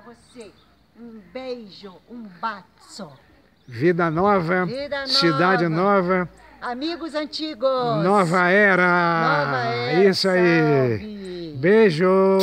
você. Um beijo, um baço. Vida nova, Vida cidade nova. Amigos antigos. nova era. Nova era. Isso aí. Salve. Beijo.